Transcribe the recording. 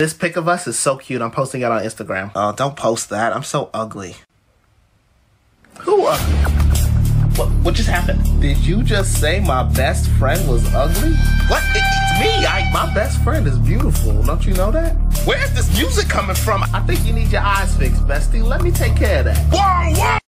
This pic of us is so cute. I'm posting it on Instagram. Oh, don't post that. I'm so ugly. Who ugly? What, what just happened? Did you just say my best friend was ugly? What? It, it's me. I, My best friend is beautiful. Don't you know that? where's this music coming from? I think you need your eyes fixed, bestie. Let me take care of that. Whoa, whoa!